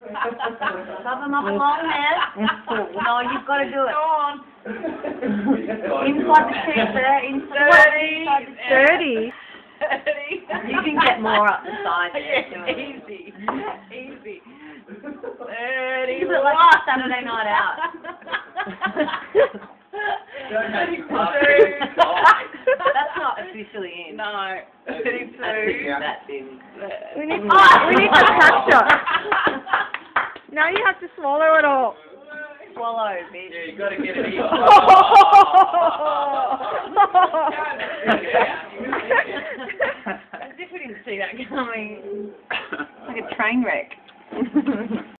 Shove them up along there. No, you've got to do it. Go on. Inside the sheet there, inside, Thirty. inside the Thirty. Thirty. You can get more up the side there. Yeah, too. easy. Easy. Thirty. Keep it like a Saturday night out. Thirty-two. That's not officially in. No. That's Thirty-two. That's in. We need, oh, we need to capture. Now you have to swallow it all. Swallow, bitch. Yeah, you gotta get it in. As if we didn't see that coming. Like a train wreck.